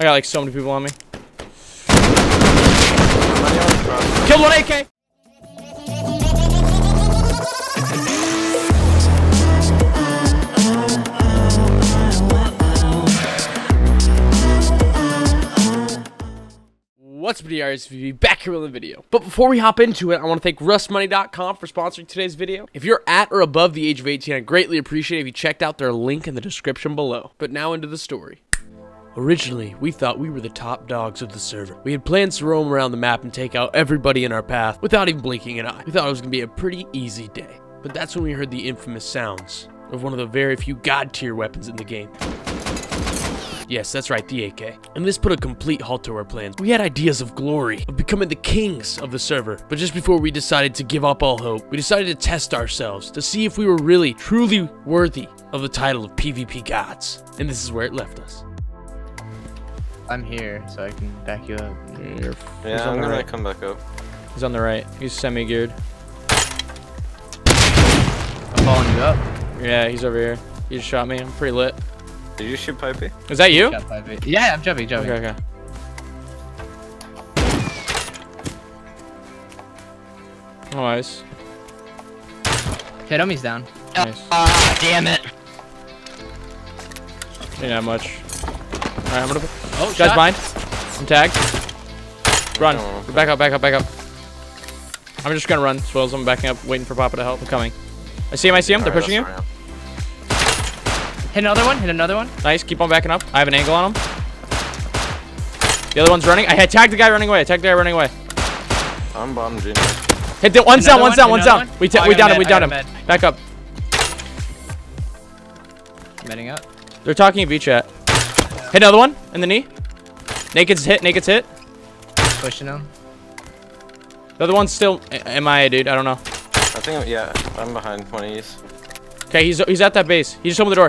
I got like so many people on me. Killed one AK. What's up, DRSVB? Back here with a video. But before we hop into it, I want to thank RustMoney.com for sponsoring today's video. If you're at or above the age of 18, I'd greatly appreciate if you checked out their link in the description below. But now into the story. Originally, we thought we were the top dogs of the server. We had plans to roam around the map and take out everybody in our path without even blinking an eye. We thought it was going to be a pretty easy day. But that's when we heard the infamous sounds of one of the very few god tier weapons in the game. Yes, that's right, the AK. And this put a complete halt to our plans. We had ideas of glory, of becoming the kings of the server. But just before we decided to give up all hope, we decided to test ourselves to see if we were really, truly worthy of the title of PvP gods. And this is where it left us. I'm here, so I can back you up. You're- Yeah, I'm gonna right. come back up. He's on the right. He's semi-geared. I'm following you up. Yeah, he's over here. He just shot me. I'm pretty lit. Did you shoot Pipey? Is that you? Shot by. Yeah, I'm jumping, jumping. Okay, okay. Oh, nice. Hit him, he's down. Nice. Ah, damn it. Ain't that much. Alright, I'm gonna. Oh, Guys shot. behind. I'm tagged. Run. Oh. Back up, back up, back up. I'm just gonna run. Swells, I'm backing up, waiting for Papa to help. I'm coming. I see him, I see him. They're Alright, pushing you. that's Hit another one, hit another one. Nice. Keep on backing up. I have an angle on him. The other one's running. I had tagged the guy running away. I tagged the guy running away. I'm bottom junior. Hit the one's down, one's one? down, one's down. one? We, ta- Oh, we got downed him, we med, I downed him. med. Back up. Medding up. They're talking V chat. Hit another one in the knee. Naked's hit, naked's hit. Pushing him. The other one's still a- MIA, dude. I don't know. I think, I'm, yeah, I'm behind one of these. Okay, he's he's at that base. He just opened the door.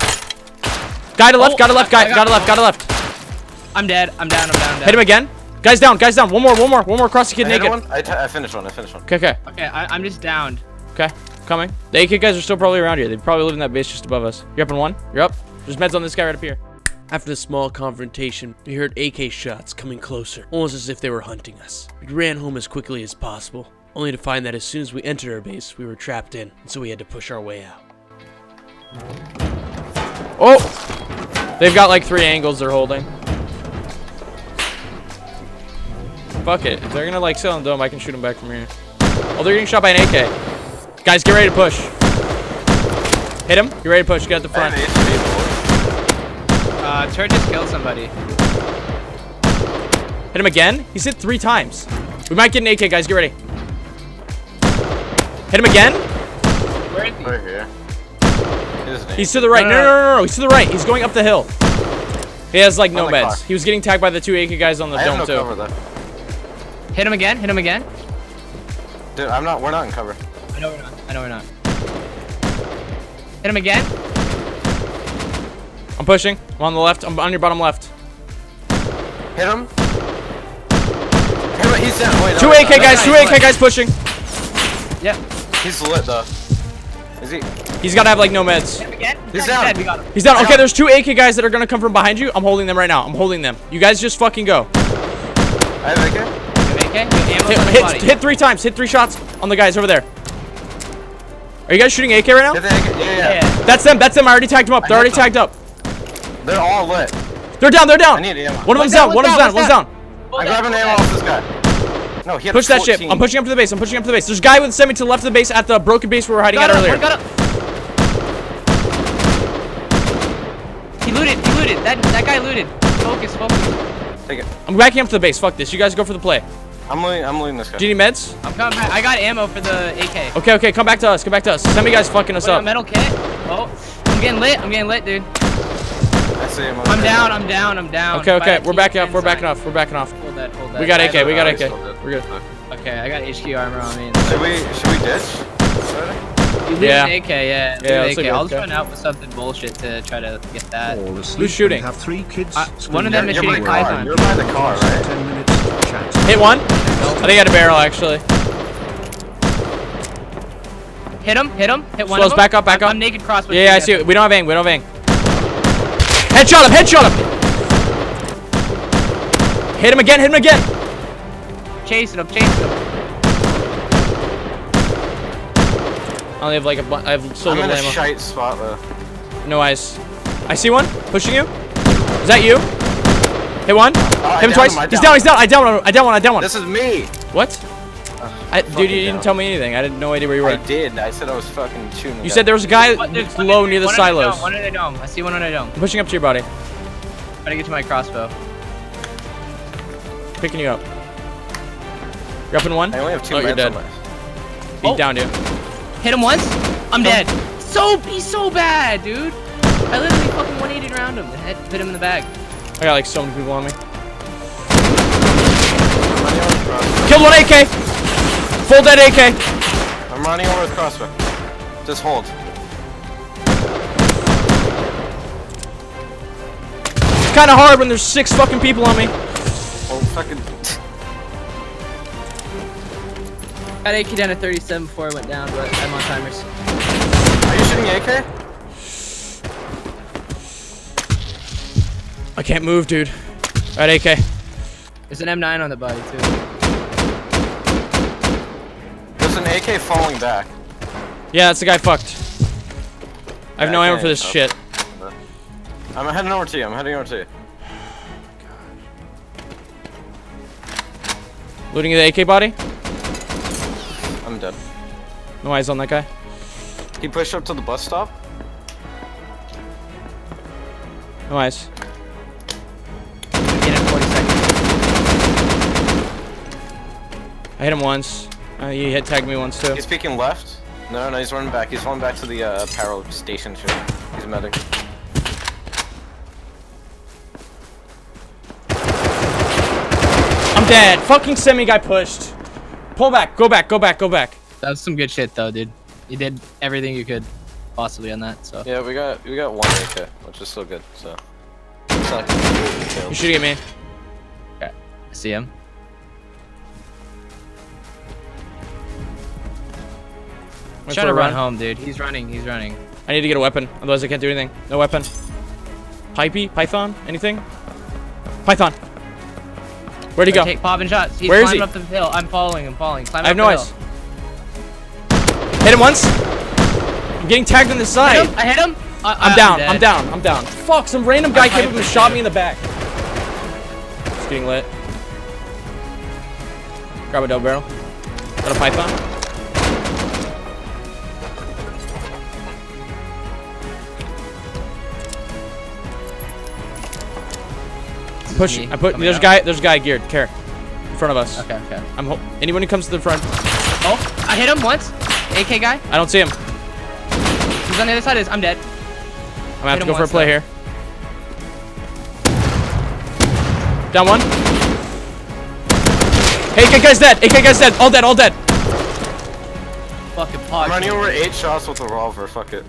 Guy to left, Oh, guy to left, I- guy, I guy to left, guy to left. I'm dead, I'm down, I'm down, I'm down. Hit him again. Guys down, guys down. One more, one more, one more across the kid I hit naked. one. I, t I finished one. I finished one. Okay, okay, Okay, I, I'm just downed. okay. Coming. The AK guys are still probably around here. They probably live in that base just above us. You're up in one. You're up. There's meds on this guy right up here. After the small confrontation, we heard AK shots coming closer, almost as if they were hunting us. We ran home as quickly as possible, only to find that as soon as we entered our base, we were trapped in, and so we had to push our way out. Oh! They've got like three angles they're holding. Fuck it. If they're gonna like sit on the dome, I can shoot them back from here. Oh, they're getting shot by an AK. Guys, get ready to push. Hit him. Get ready to push. Get at the I front. Have HP, Uh, Turd just killed somebody. Hit him again. He's hit three times. We might get an AK, guys. Get ready. Hit him again. Where is he? Right here. He's, an He's to the right. No, No, no, no, no, no. He's to the right. He's going up the hill. He has like no meds. clock. He was getting tagged by the two AK guys on the I have dome no too. cover though. Hit him again, hit him again. Dude, I'm not. We're not in cover. I know we're not, I know we're not. Hit him again. I'm pushing. I'm on the left. I'm on your bottom left. Hit him. Hit him. He's down. Wait. no, Two no, AK no, guys. Two he's AK lit. guys pushing. Yeah. He's lit though. Is he? He's gotta have like no meds. Hit him. He's down. dead. We got him. He's down. Okay, there's two AK guys that are gonna come from behind you. I'm holding them right now. I'm holding them. You guys just fucking go. I have AK. You have AK? Ammo Hit, hit, hit three times. Hit three shots on the guys over there. Are you guys shooting AK right now? Hit the AK. Yeah, yeah. Yeah. That's them. That's them. I already tagged them up. They're already them. tagged up. They're all lit. They're down. They're down. I need ammo. One of them's down. down, One of them's down. down, One's one's down. I grab an ammo off this guy. No, he had Push that shit. I'm pushing up to the base. I'm pushing up to the base. There's a guy with a semi to the left of the base at the broken base we were hiding Got at him, earlier. got. He looted, he looted. That that guy looted. Focus, focus. Take it. I'm backing up to the base. Fuck this. You guys go for the play. I'm looting. I'm looting this guy. Do you need meds? I'm coming back. I got ammo for the AK. Okay, okay. Come back to us. Come back to us. Semi guys fucking us Wait, a up. metal kit. Oh, I'm getting lit. I'm getting lit, dude. I see him. I'm down. I'm down. I'm down. Okay, okay. We're backing T10. We're backing off. We're backing off. Hold that. Hold that. We got AK. We got AK. We're good. Okay, I got HQ armor on me. Should we? Should we ditch? You Yeah. AK, yeah. Yeah, AK. I'll just run out with something bullshit to try to get that. All asleep shooting? Have three kids. Uh, one of them is shooting by. Python. You're by the car, right? Ten minutes. Hit one. I think I had a barrel actually. Hit him, hit him, hit one Swells, of them. back up, back up. I'm naked cross with Yeah, yeah, I see it. We don't have aim. We don't have aim. Headshot him. Headshot him. Hit him again, hit him again! Chasing him, chasing him. I only have like a bu- I have so I'm in a ammo. shite spot though. No eyes. I see one pushing you. Is that you? Hit one. Uh, I Hit him downed twice. him, He's downed down. He's down. I down one. I down one. I down one. This is me. What? I, dude, you didn't down. tell me anything. I had no idea where you were. I did. I said I was fucking shooting. You said there was a guy What, there's low in- near the one in silos. dome, One in the dome. I see one in the dome. I'm pushing up to your body, Trying to get to my crossbow. picking you up. You're up in one. I only have two Oh, you're dead. on my. He Oh. downed you. Hit him once. I'm dead. So he's so bad, dude. I literally fucking 180 around him and hit, hit him in the back. I got like so many people on me. I'm running over with crossbow. Killed one AK. Full dead AK. I'm running over with crossbow. Just hold. It's kind of hard when there's six fucking people on me. Oh fucking. Got AK down to 37 before I went down, but I'm on timers. Are you shooting AK? I can't move, dude. All right, AK. There's an M9 on the body too. There's an AK falling back. Yeah, that's the guy fucked. I have Yeah, no ammo for this help. shit. I'm heading over to you. I'm heading over to you. Looting the AK body. I'm dead. No eyes on that guy. He pushed up to the bus stop. No eyes. Get in 40 seconds. I hit him once. Uh, he hit tagged me once too. He's peeking left. No, no, he's running back. He's running back to the uh, power station ship. He's medic. I'm dead. Fucking semi guy pushed. Pull back. Go back. Go back. Go back. That was some good shit though, dude. You did everything you could possibly on that, so. Yeah, we got we got one AK, which is still good. So. Second. You're Killed. shooting at me. I see him. For trying to run home, dude. He's running, he's running. I need to get a weapon. Otherwise, I can't do anything. No weapon. Pipey? Python? Anything? Python. Where'd he go? Take popping shots. He's Where is climbing he? up the hill. I'm following him, following. Climbing I have no eyes. Hit him once. I'm getting tagged on the side. I hit him. I, I'm down. dead. I'm down. I'm down. Fuck, some random guy I'm came up and shot me in the back. It's getting lit. Grab a double barrel. Got a python. Push. me I put. There's a out. guy. There's a guy geared. Care. In front of us. Okay, okay. I'm. Ho anyone who comes to the front. Oh, I hit him once. AK guy. I don't see him. He's on the other side. Of this. I'm dead. I'm gonna have to go for a play though. here. Down one. Hey, AK guy's dead. AK guy's dead. All dead. All dead. Fucking I'm pod. running over eight shots with a revolver. Fuck it.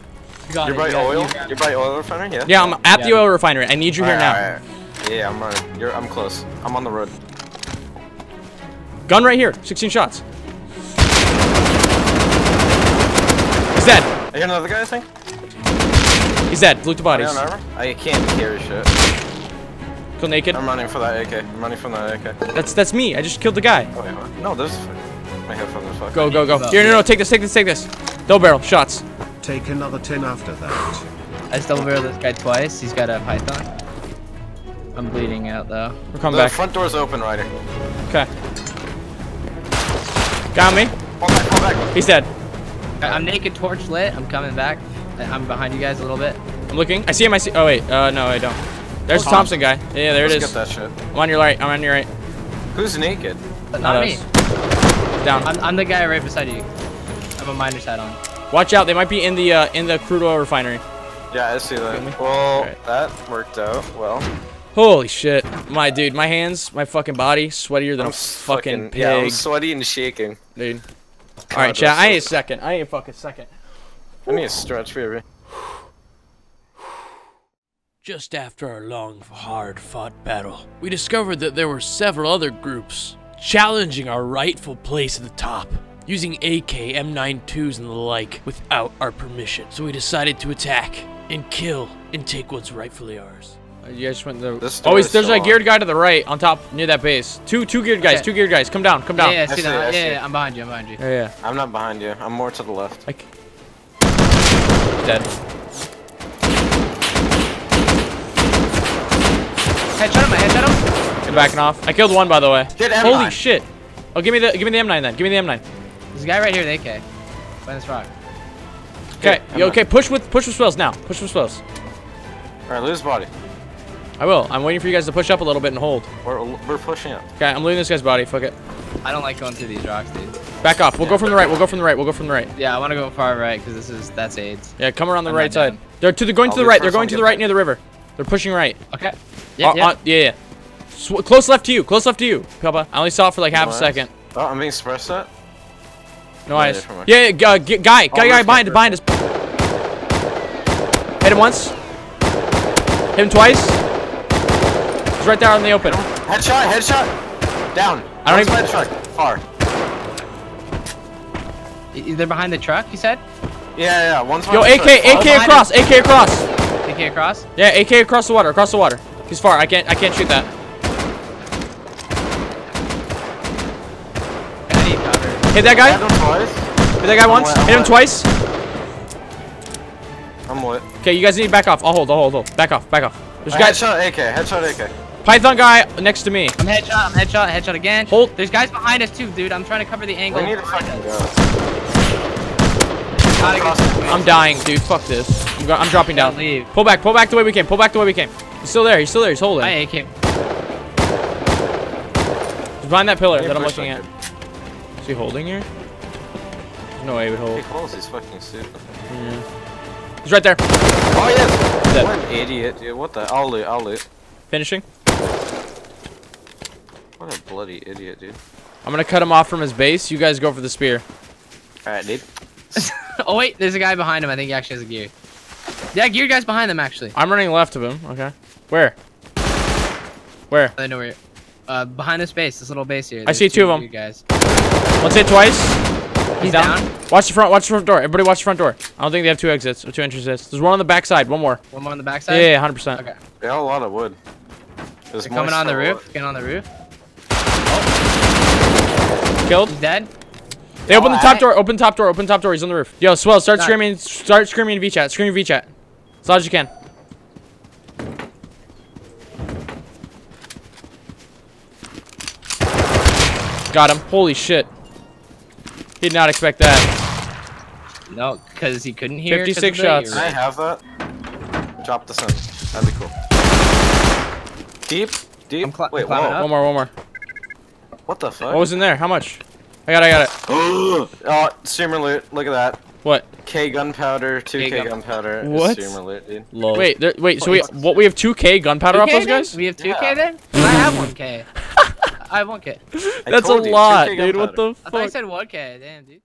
You got You're it, by you oil. you got it. You're by oil refinery. Yeah. Yeah, I'm at Yeah. the oil refinery. I need you here now. Alright, alright. Yeah, I'm running. You're. I'm close. I'm on the road. Gun right here. 16 shots. He's dead. I hear another guy. I think. He's dead. Loot the Are bodies. on? I can't carry shit. Kill naked. I'm running for that AK. I'm running from that AK. That's that's me. I just killed the guy. Oh wait, what? No, there's. My headphones are fucked. Go go go. Move up. Here, no no. Take this. Take this. Take this. Double barrel shots. Take another 10 after that. I just double barreled this guy twice. He's got a python. I'm bleeding out though. We're coming The back. front door's open, Ryder. Okay. Got me. Fall back, fall back. He's dead. I- I'm naked, torch lit. I'm coming back. I- I'm behind you guys a little bit. I'm looking. I see him. I see. Oh wait. Uh no, I don't. There's Oh, Thompson guy. Yeah, there it Let's is. get that shit. I'm on your right. I'm on your right. Who's naked? But Not not, me. Down. I'm, I'm the guy right beside you. I have a miner's hat on. Watch out. They might be in the uh, in the crude oil refinery. Yeah, I see that. Well, Alright. that worked out well. Holy shit. My dude, my hands, my fucking body, sweatier than I'm a fucking pig, Yeah, I'm sweaty and shaking. dude. All right, chat. I need a second. I need a fucking second. I need a stretch, baby. Just after our long, hard fought battle, we discovered that there were several other groups challenging our rightful place at the top, using AK, M92s, and the like without our permission. So we decided to attack and kill and take what's rightfully ours. You guys went the. This Oh, there's a long. geared guy to the right on top near that base. Two two geared guys. Okay. Two geared guys. Come down. Come down. Yeah, yeah, I see see, that. I Yeah, see. yeah, I'm behind you. I'm behind you. Yeah. yeah. I'm not behind you. I'm more to the left. Like. Dead. Headshot him. I headshot him. Get backing off. I killed one by the way. Holy shit. Oh, give me the give me the M9 then. Give me the M9. There's a guy right here, the AK. Behind this rock. Okay. Yeah, Yo, M9. okay. Push with push with swells now. Push with swells. Alright, lose body. I will. I'm waiting for you guys to push up a little bit and hold. We're, we're pushing up. Okay. I'm leaving this guy's body. Fuck it. I don't like going through these rocks, dude. Back off. We'll go from the right. We'll go from the right. We'll go from the right. Yeah, I want to go far right because this is that's AIDS. Yeah, come around the I'm right side. down. They're to the going I'll to the right. They're going to to the right back. near the river. They're pushing right. Okay. Uh, Yeah, uh, yeah. yeah, yeah. Sw close left to you. Close left to you, Papa. I only saw it for like half a second. Oh, I'm being suppressed at? No Yeah, eyes. yeah. Yeah, yeah, uh, guy, guy, Oh, guy behind, behind us. Hit him once. Hit him twice. He's right there out in the open. Headshot, headshot! Down. I don't even- by the truck. Far. Y- They're behind the truck. You said? Yeah, yeah, one's by Yo, the AK, AK behind across, AK across. AK across. Yeah, AK across the water, across the water. He's far. I can't, I can't shoot that. I need cover. Hit that guy. Hit him twice. Hit that guy once. lit, I'm Hit him lit. twice. I'm lit. Okay, you guys need to back off. I'll hold, I'll hold, hold. Back off, back off. There's guys. Headshot AK, headshot AK. Python guy next to me. I'm headshot. I'm headshot. Headshot again. Hold. There's guys behind us too, dude. I'm trying to cover the angle. We need to behind fucking us. go. Gotta get this way. I'm dying, dude. Fuck this. I'm, go I'm dropping down. leave. Pull back, pull back the way we came. Pull back the way we came. He's still there. He's still there. He's holding. My AK. He's behind that pillar Yeah, that I'm looking at. Is he holding here? There's no way he would He hold. close, he's fucking stupid. He's right there. Oh, yes! What an idiot, dude. What the? I'll loot, I'll loot. Finishing. What a bloody idiot, dude. I'm gonna cut him off from his base. You guys go for the spear. Alright, dude. oh wait, there's a guy behind him. I think he actually has a gear. Yeah, gear guy's behind them actually. I'm running left of him. Okay. Where? Where? I know where. Uh, behind this base, this little base here. I see two, two of 'em. geared Guys. Once hit twice. He's down. Watch the front. Watch the front door. Everybody, watch the front door. I don't think they have two exits or two entrances. There's one on the back side. One more. One more on the Yeah, backside. yeah, yeah, 100%. Okay. They got a lot of wood. There's They're coming on the moisture roof. Getting on the roof. Killed. He's dead. They open the oh, top Alright. door. Open top door. Open top door. He's on the roof. Yo, swell. Start Done. screaming. Start screaming in VChat. Scream in VChat. As loud as you can. Got him. Holy shit. He did not expect that. No, because he couldn't hear. 56 shots. Can I have that? Drop the sun. That'd be cool. Deep? Deep? I'm cl- Wait, climbing whoa. up. One more. One more. What the fuck? What was in there? How much? I got. it, I got it. oh, streamer loot. Look at that. What? K gunpowder, 2K K gunpowder. is What? Streamer loot, dude. Lol. Wait. There, wait. So we what? We have 2K gunpowder off 2K those then? guys? We have 2K Yeah. then? I have 1K. I have 1K. That's a you, lot, dude. What the fuck? I thought you said 1K. Damn, dude.